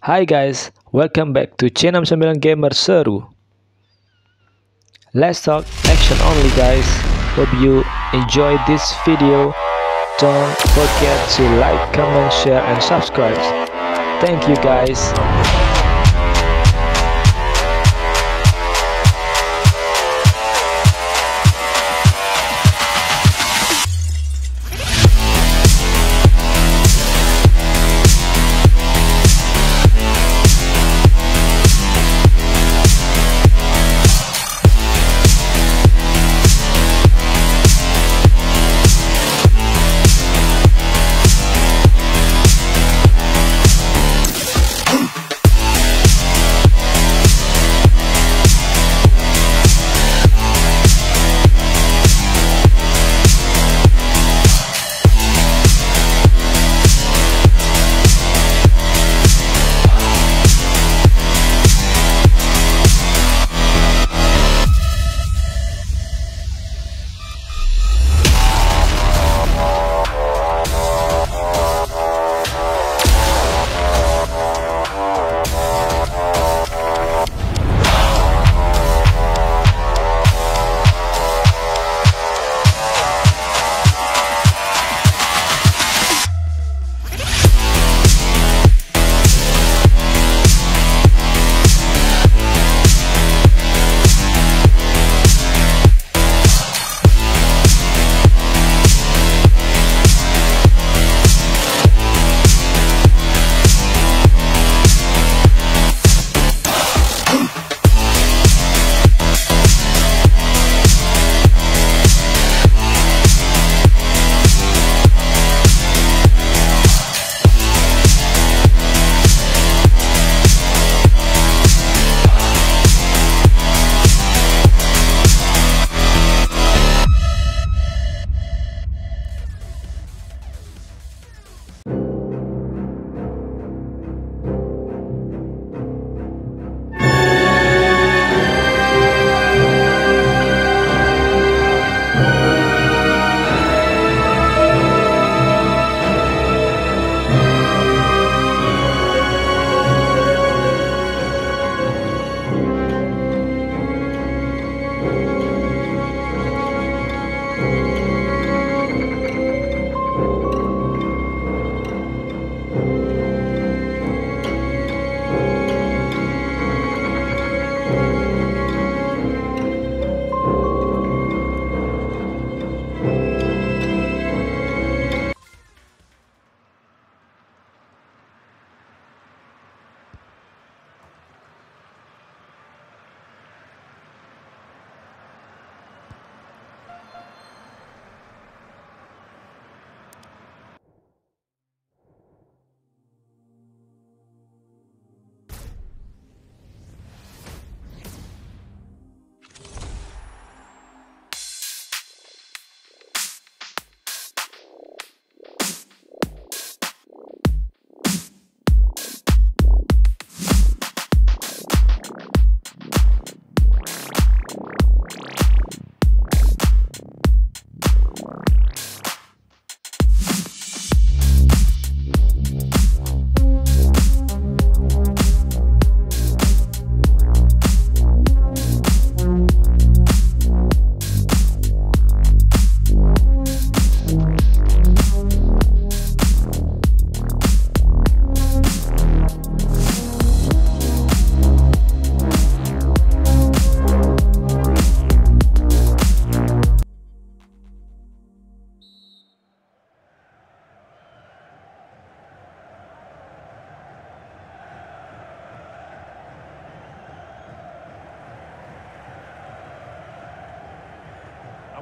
Hai guys, welcome back to C69 Gamer Seru. Let's talk action only guys. Hope you enjoy this video. Don't forget to like, comment, share and subscribe. Thank you guys.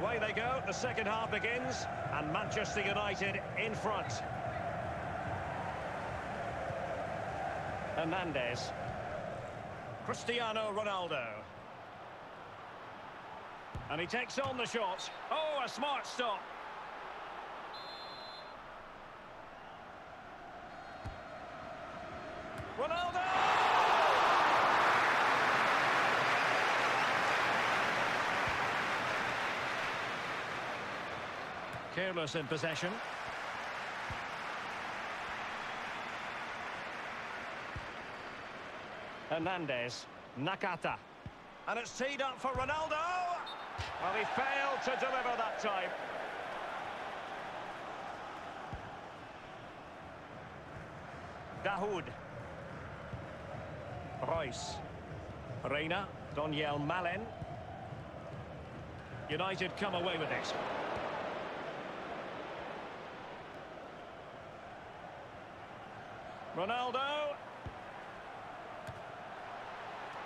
Away they go, the second half begins, and Manchester United in front. Hernandez. Cristiano Ronaldo. And he takes on the shot. Oh, a smart stop. Ronaldo! Careless in possession. Hernandez. Nakata. And it's teed up for Ronaldo. Well, he failed to deliver that time. Dahoud. Reus. Reyna. Donyell Malen. United come away with it. Ronaldo.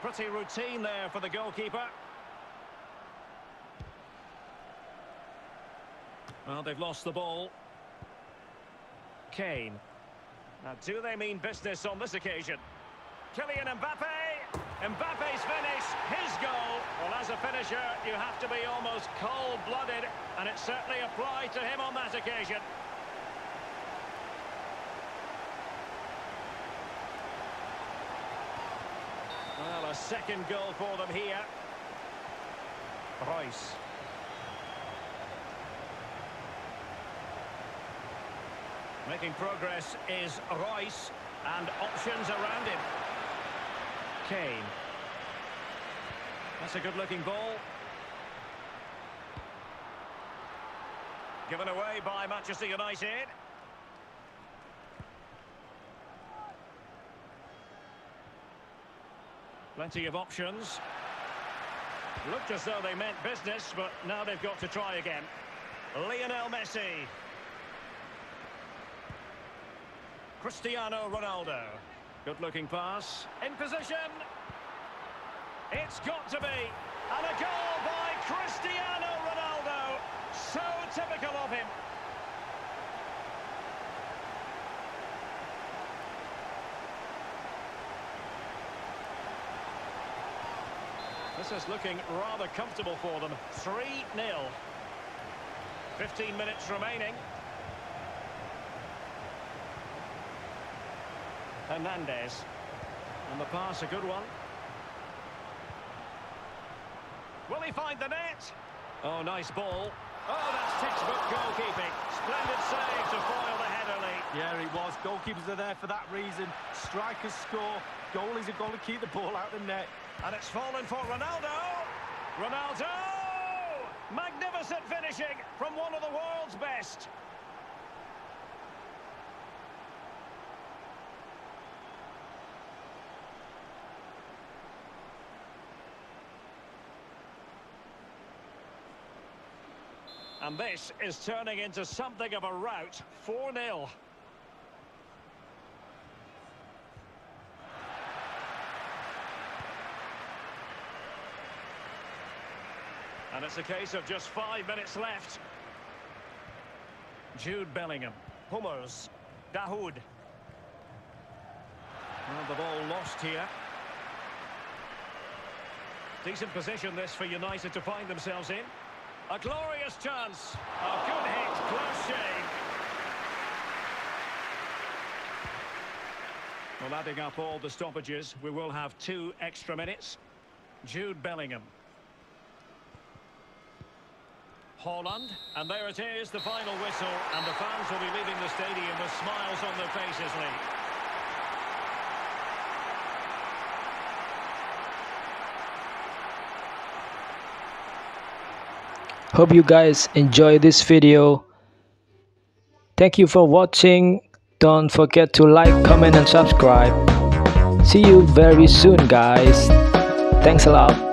Pretty routine there for the goalkeeper. Well, they've lost the ball. Kane. Now, do they mean business on this occasion? Kylian Mbappe. Mbappe's finish, his goal. Well, as a finisher, you have to be almost cold-blooded, and it certainly applied to him on that occasion. Second goal for them here. Reus. Making progress is Reus, and options around him. Kane. That's a good-looking ball. Given away by Manchester United. Plenty of options. Looked as though they meant business, but now they've got to try again. Lionel Messi. Cristiano Ronaldo. Good looking pass. In position. It's got to be. And a goal by Cristiano Ronaldo. So typical of him. This is looking rather comfortable for them. 3-0. 15 minutes remaining. Hernandez. And the pass, a good one. Will he find the net? Oh, nice ball. Oh, that's textbook goalkeeping. Splendid save to foil the header lead. Yeah, it was. Goalkeepers are there for that reason. Strikers score. Goalies are going to keep the ball out of the net. And it's fallen for Ronaldo. Ronaldo! Magnificent finishing from one of the world's best. And this is turning into something of a rout. 4-0. And it's a case of just five minutes left. Jude Bellingham. Hummels. Dahoud. Well, the ball lost here. Decent position this for United to find themselves in. A glorious chance. A good hit, close shave. Well, adding up all the stoppages, we will have two extra minutes. Jude Bellingham. Haaland, and there it is, the final whistle, and the fans will be leaving the stadium with smiles on their faces, Lee. Hope you guys enjoy this video. Thank you for watching. Don't forget to like, comment and subscribe. See you very soon guys. Thanks a lot.